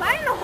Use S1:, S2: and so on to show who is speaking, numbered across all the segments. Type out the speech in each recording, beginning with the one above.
S1: bán luôn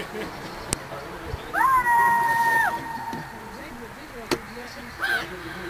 S1: eu eu Para!